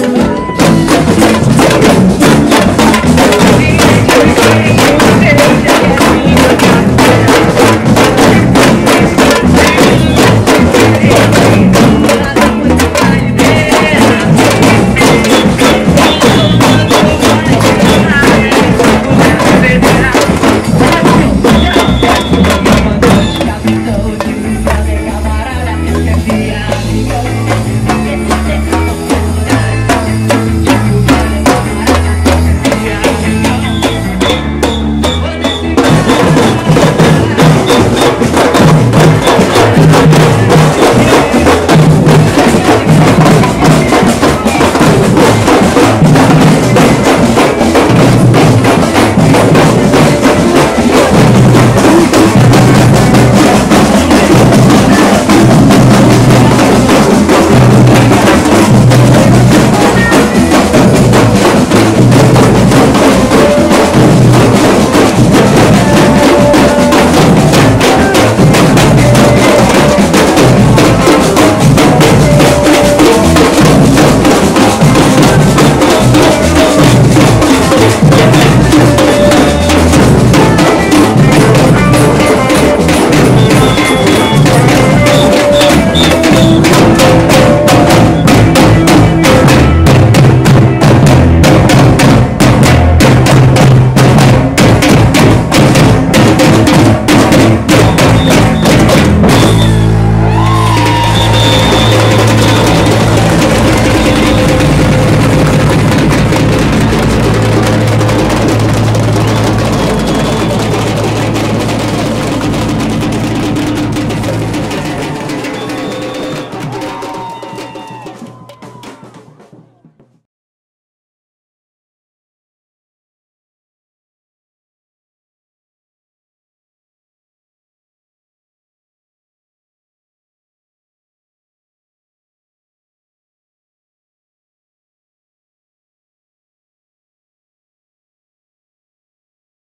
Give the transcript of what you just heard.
to me.